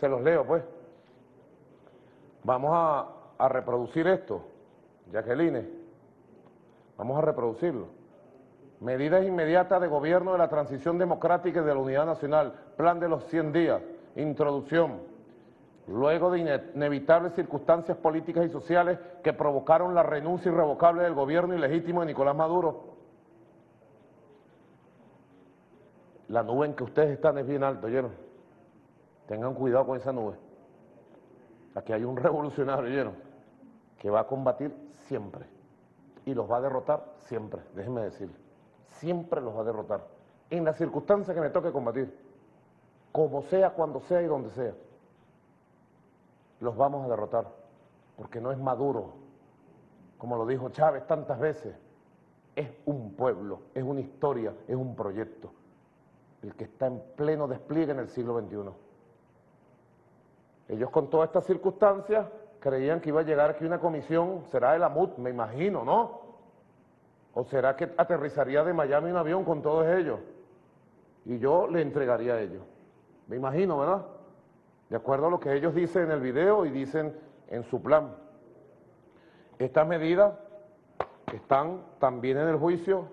se los leo pues. Vamos a, reproducir esto, Jacqueline, vamos a reproducirlo. Medidas inmediatas de gobierno de la transición democrática y de la unidad nacional, plan de los 100 días, introducción. Luego de inevitables circunstancias políticas y sociales que provocaron la renuncia irrevocable del gobierno ilegítimo de Nicolás Maduro, la nube en que ustedes están es bien alta, ¿oyeron? Tengan cuidado con esa nube. Aquí hay un revolucionario, ¿oyeron? Que va a combatir siempre y los va a derrotar siempre, déjenme decir. Siempre los va a derrotar. En las circunstancias que me toque combatir. Como sea, cuando sea y donde sea. Los vamos a derrotar. Porque no es Maduro, como lo dijo Chávez tantas veces. Es un pueblo, es una historia, es un proyecto el que está en pleno despliegue en el siglo XXI. Ellos con todas estas circunstancias creían que iba a llegar aquí una comisión, será el AMUT, me imagino, ¿no? ¿O será que aterrizaría de Miami un avión con todos ellos? Y yo le entregaría a ellos. Me imagino, ¿verdad? De acuerdo a lo que ellos dicen en el video y dicen en su plan. Estas medidas están también en el juicio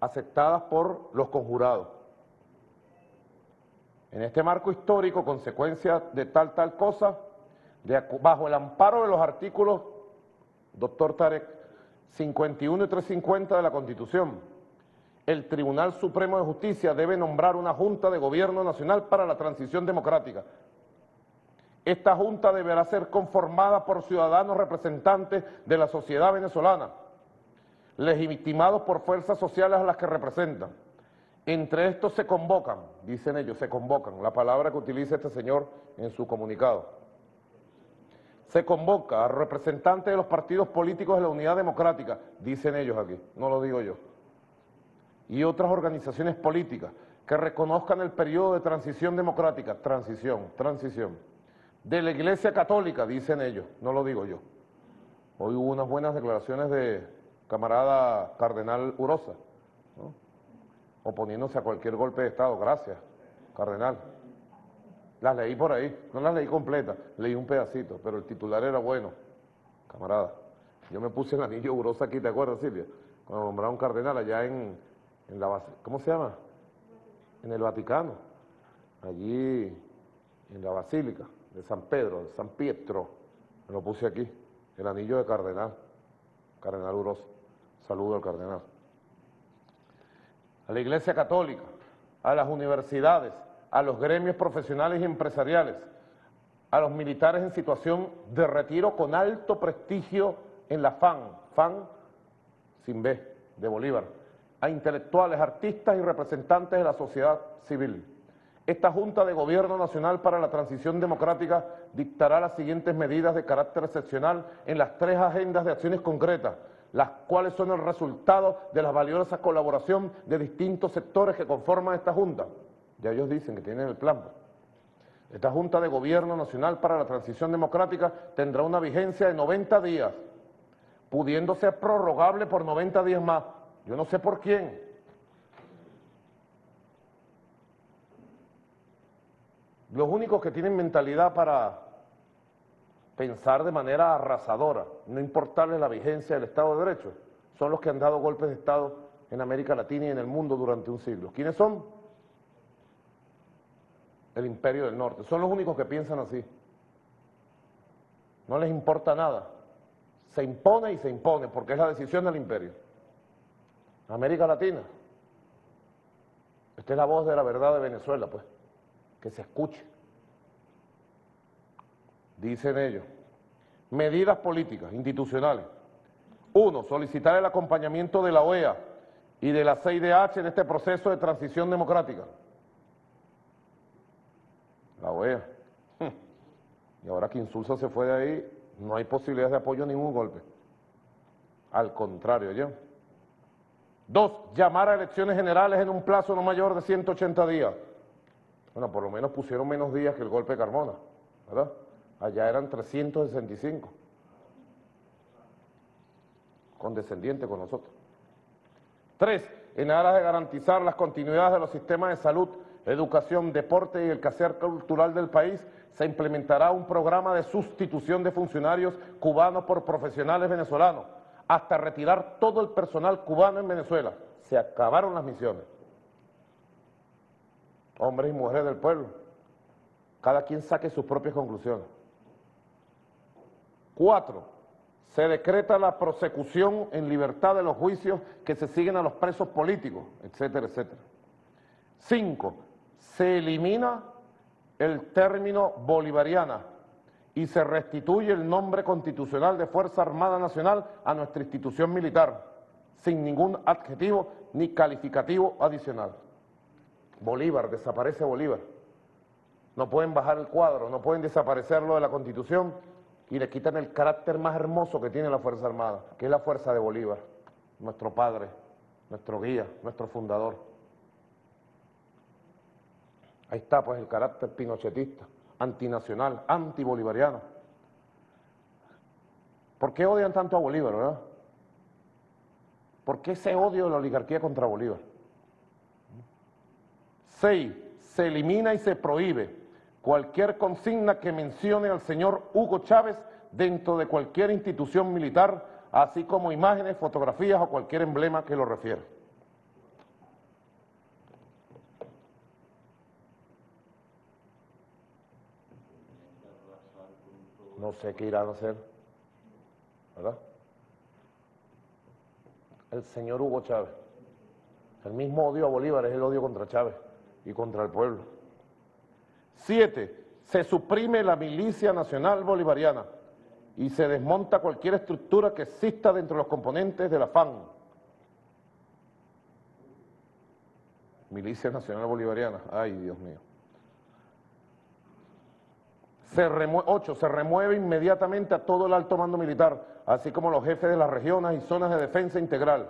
aceptadas por los conjurados. En este marco histórico, consecuencia de tal, tal cosa, bajo el amparo de los artículos, doctor Tarek, 51 y 350 de la Constitución, el Tribunal Supremo de Justicia debe nombrar una Junta de Gobierno Nacional para la Transición Democrática. Esta Junta deberá ser conformada por ciudadanos representantes de la sociedad venezolana, legitimados por fuerzas sociales a las que representan entre estos se convocan, dicen ellos, se convocan, la palabra que utiliza este señor en su comunicado. Se convoca a representantes de los partidos políticos de la Unidad Democrática, dicen ellos aquí, no lo digo yo, y otras organizaciones políticas que reconozcan el periodo de transición democrática, transición, transición, de la Iglesia Católica, dicen ellos, no lo digo yo. Hoy hubo unas buenas declaraciones de camarada Cardenal Urosa, oponiéndose a cualquier golpe de Estado. Gracias, cardenal. Las leí por ahí, no las leí completas, leí un pedacito, pero el titular era bueno, camarada. Yo me puse el anillo urosa aquí, ¿te acuerdas, Silvia? Cuando nombraron cardenal allá en, en la ¿cómo se llama? En el Vaticano, allí en la Basílica de San Pedro, de San Pietro, me lo puse aquí, el anillo de cardenal, cardenal Urosa. Saludo al cardenal a la Iglesia Católica, a las universidades, a los gremios profesionales y empresariales, a los militares en situación de retiro con alto prestigio en la FAN, FAN sin B, de Bolívar, a intelectuales, artistas y representantes de la sociedad civil. Esta Junta de Gobierno Nacional para la Transición Democrática dictará las siguientes medidas de carácter excepcional en las tres agendas de acciones concretas las cuales son el resultado de la valiosa colaboración de distintos sectores que conforman esta Junta. Ya ellos dicen que tienen el plan. Esta Junta de Gobierno Nacional para la Transición Democrática tendrá una vigencia de 90 días, pudiendo ser prorrogable por 90 días más. Yo no sé por quién. Los únicos que tienen mentalidad para pensar de manera arrasadora, no importarles la vigencia del Estado de Derecho, son los que han dado golpes de Estado en América Latina y en el mundo durante un siglo. ¿Quiénes son? El Imperio del Norte. Son los únicos que piensan así. No les importa nada. Se impone y se impone, porque es la decisión del imperio. América Latina. Esta es la voz de la verdad de Venezuela, pues. Que se escuche dicen ellos, medidas políticas, institucionales. Uno, solicitar el acompañamiento de la OEA y de la CIDH en este proceso de transición democrática. La OEA. Y ahora que Insulza se fue de ahí, no hay posibilidad de apoyo a ningún golpe. Al contrario, ¿ya? Dos, llamar a elecciones generales en un plazo no mayor de 180 días. Bueno, por lo menos pusieron menos días que el golpe de Carmona, ¿verdad? Allá eran 365. Condescendiente con nosotros. Tres, en aras de garantizar las continuidades de los sistemas de salud educación, deporte y el quehacer cultural del país, se implementará un programa de sustitución de funcionarios cubanos por profesionales venezolanos, hasta retirar todo el personal cubano en Venezuela. Se acabaron las misiones. Hombres y mujeres del pueblo, cada quien saque sus propias conclusiones. Cuatro, se decreta la prosecución en libertad de los juicios que se siguen a los presos políticos, etcétera, etcétera. Cinco, se elimina el término bolivariana y se restituye el nombre constitucional de Fuerza Armada Nacional a nuestra institución militar, sin ningún adjetivo ni calificativo adicional. Bolívar, desaparece Bolívar. No pueden bajar el cuadro, no pueden desaparecerlo de la Constitución y le quitan el carácter más hermoso que tiene la Fuerza Armada, que es la fuerza de Bolívar, nuestro padre, nuestro guía, nuestro fundador. Ahí está pues el carácter pinochetista, antinacional, antibolivariano. ¿Por qué odian tanto a Bolívar, verdad? ¿Por qué ese odio de la oligarquía contra Bolívar? Seis, se elimina y se prohíbe cualquier consigna que mencione al señor Hugo Chávez dentro de cualquier institución militar, así como imágenes, fotografías o cualquier emblema que lo refiera. No sé qué irán a hacer, ¿verdad? El señor Hugo Chávez. El mismo odio a Bolívar es el odio contra Chávez y contra el pueblo. Siete, se suprime la milicia nacional bolivariana y se desmonta cualquier estructura que exista dentro de los componentes de la FAN. Milicia Nacional Bolivariana, ay Dios mío. Se ocho, se remueve inmediatamente a todo el alto mando militar, así como los jefes de las regiones y zonas de defensa integral.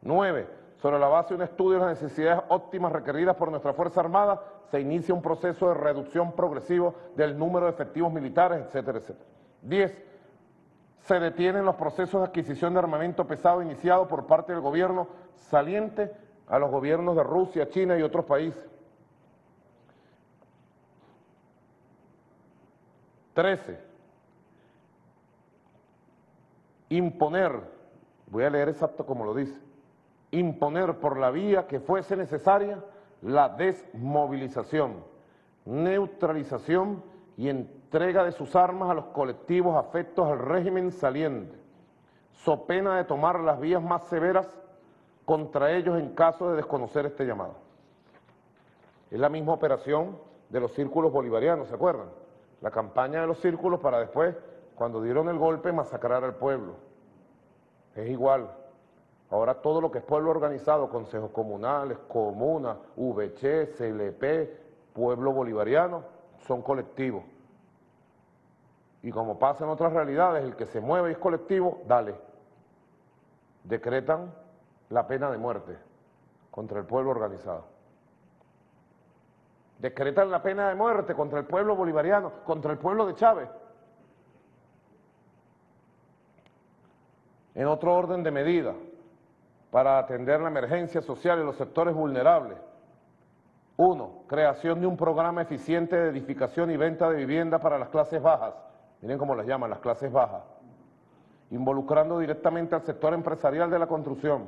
Nueve, sobre la base de un estudio de las necesidades óptimas requeridas por nuestra Fuerza Armada, se inicia un proceso de reducción progresivo del número de efectivos militares, etcétera, etcétera. Diez, se detienen los procesos de adquisición de armamento pesado iniciados por parte del gobierno saliente a los gobiernos de Rusia, China y otros países. 13. Imponer, voy a leer exacto como lo dice, imponer por la vía que fuese necesaria la desmovilización, neutralización y entrega de sus armas a los colectivos afectos al régimen saliente, so pena de tomar las vías más severas contra ellos en caso de desconocer este llamado. Es la misma operación de los círculos bolivarianos, ¿se acuerdan? la campaña de los círculos para después, cuando dieron el golpe, masacrar al pueblo. Es igual. Ahora todo lo que es pueblo organizado, consejos comunales, comunas, VC, CLP, pueblo bolivariano, son colectivos. Y como pasa en otras realidades, el que se mueve y es colectivo, dale. Decretan la pena de muerte contra el pueblo organizado decretan la pena de muerte contra el pueblo bolivariano, contra el pueblo de Chávez. En otro orden de medida, para atender la emergencia social y los sectores vulnerables. Uno, creación de un programa eficiente de edificación y venta de vivienda para las clases bajas. Miren cómo las llaman, las clases bajas. Involucrando directamente al sector empresarial de la construcción,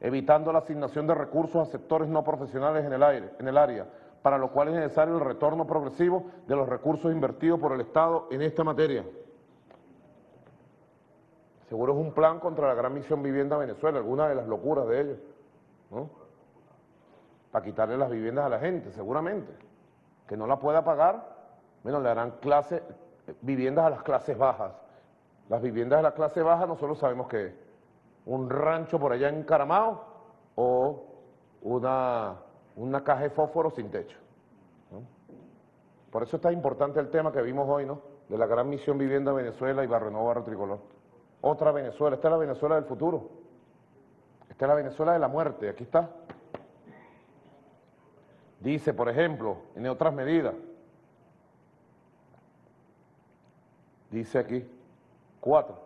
evitando la asignación de recursos a sectores no profesionales en el, aire, en el área, para lo cual es necesario el retorno progresivo de los recursos invertidos por el Estado en esta materia. Seguro es un plan contra la gran misión vivienda Venezuela, alguna de las locuras de ellos, ¿no? Para quitarle las viviendas a la gente, seguramente. Que no la pueda pagar, bueno, le darán clases, viviendas a las clases bajas. Las viviendas de la clase baja nosotros sabemos que un rancho por allá encaramado o una una caja de fósforo sin techo. Por eso está importante el tema que vimos hoy, ¿no? De la gran misión Vivienda Venezuela y Barrio Nuevo, Tricolor. Otra Venezuela, esta es la Venezuela del futuro. Esta es la Venezuela de la muerte, aquí está. Dice, por ejemplo, en otras medidas, dice aquí, cuatro,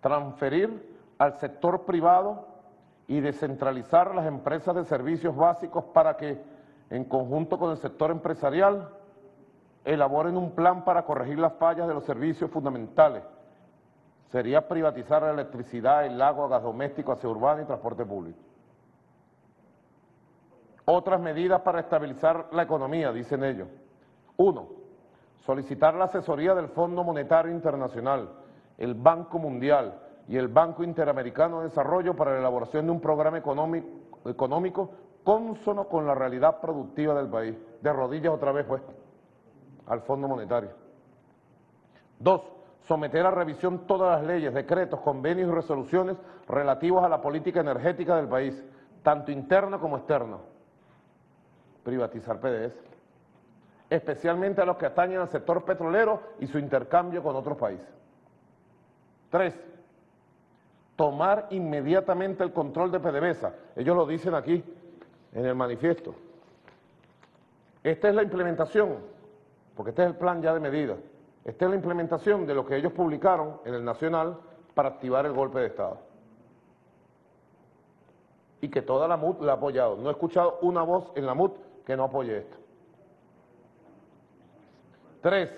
transferir al sector privado y descentralizar las empresas de servicios básicos para que en conjunto con el sector empresarial, elaboren un plan para corregir las fallas de los servicios fundamentales. Sería privatizar la electricidad, el agua, gas doméstico, aseo urbano y transporte público. Otras medidas para estabilizar la economía, dicen ellos. Uno, solicitar la asesoría del Fondo Monetario Internacional, el Banco Mundial y el Banco Interamericano de Desarrollo para la elaboración de un programa económico, económico con la realidad productiva del país. De rodillas otra vez, pues al Fondo Monetario. Dos, someter a revisión todas las leyes, decretos, convenios y resoluciones relativos a la política energética del país, tanto interna como externa. Privatizar PDS, especialmente a los que atañen al sector petrolero y su intercambio con otros países. Tres, tomar inmediatamente el control de PDVSA. Ellos lo dicen aquí en el manifiesto. Esta es la implementación porque este es el plan ya de medidas. Esta es la implementación de lo que ellos publicaron en el Nacional para activar el golpe de Estado. Y que toda la MUT la ha apoyado. No he escuchado una voz en la MUT que no apoye esto. Tres,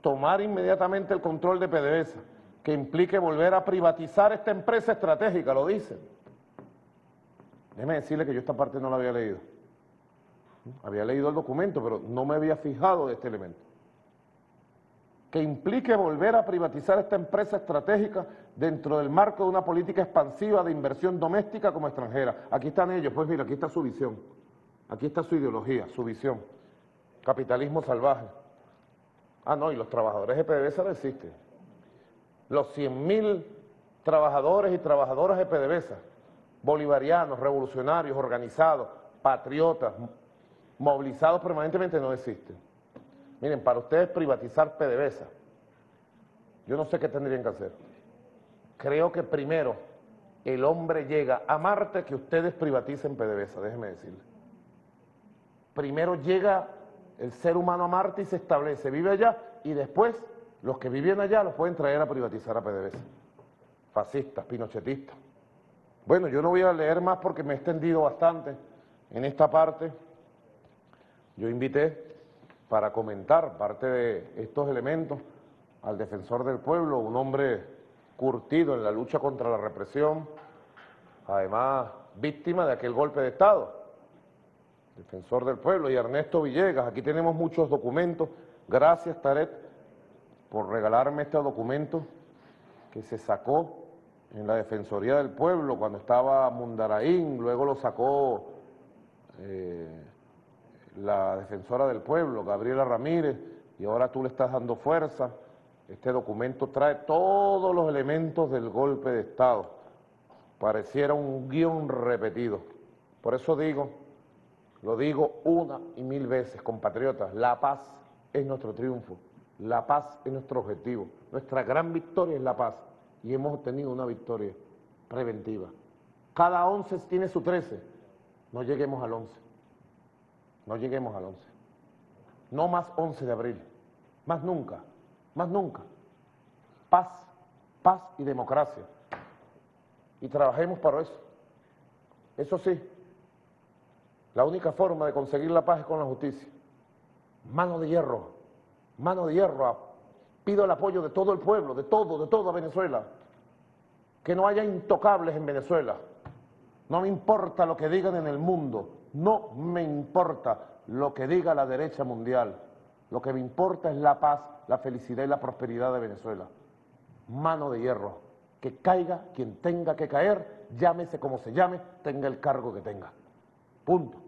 tomar inmediatamente el control de PDVSA, que implique volver a privatizar esta empresa estratégica, lo dicen. Déjeme decirle que yo esta parte no la había leído. Había leído el documento, pero no me había fijado de este elemento. Que implique volver a privatizar esta empresa estratégica dentro del marco de una política expansiva de inversión doméstica como extranjera. Aquí están ellos, pues mira, aquí está su visión. Aquí está su ideología, su visión. Capitalismo salvaje. Ah, no, y los trabajadores de PDVSA no existen. Los 100.000 trabajadores y trabajadoras de PDVSA, bolivarianos, revolucionarios, organizados, patriotas, movilizados permanentemente no existen. Miren, para ustedes privatizar PDVSA, yo no sé qué tendrían que hacer. Creo que primero el hombre llega a Marte que ustedes privaticen PDVSA, déjenme decirle. Primero llega el ser humano a Marte y se establece, vive allá y después los que viven allá los pueden traer a privatizar a PDVSA. Fascistas, pinochetistas. Bueno, yo no voy a leer más porque me he extendido bastante en esta parte. Yo invité para comentar parte de estos elementos al defensor del pueblo, un hombre curtido en la lucha contra la represión, además víctima de aquel golpe de Estado, defensor del pueblo, y Ernesto Villegas. Aquí tenemos muchos documentos. Gracias, Taret, por regalarme este documento que se sacó en la Defensoría del Pueblo cuando estaba Mundaraín, luego lo sacó... Eh, la defensora del pueblo, Gabriela Ramírez, y ahora tú le estás dando fuerza. Este documento trae todos los elementos del golpe de Estado. Pareciera un guion repetido. Por eso digo, lo digo una y mil veces, compatriotas, la paz es nuestro triunfo, la paz es nuestro objetivo. Nuestra gran victoria es la paz y hemos obtenido una victoria preventiva. Cada once tiene su trece, no lleguemos al once. No lleguemos al 11. No más 11 de abril. Más nunca. Más nunca. Paz. Paz y democracia. Y trabajemos para eso. Eso sí, la única forma de conseguir la paz es con la justicia. Mano de hierro. Mano de hierro. Pido el apoyo de todo el pueblo, de todo, de toda Venezuela. Que no haya intocables en Venezuela. No me importa lo que digan en el mundo. No me importa lo que diga la derecha mundial. Lo que me importa es la paz, la felicidad y la prosperidad de Venezuela. Mano de hierro. Que caiga quien tenga que caer, llámese como se llame, tenga el cargo que tenga. Punto.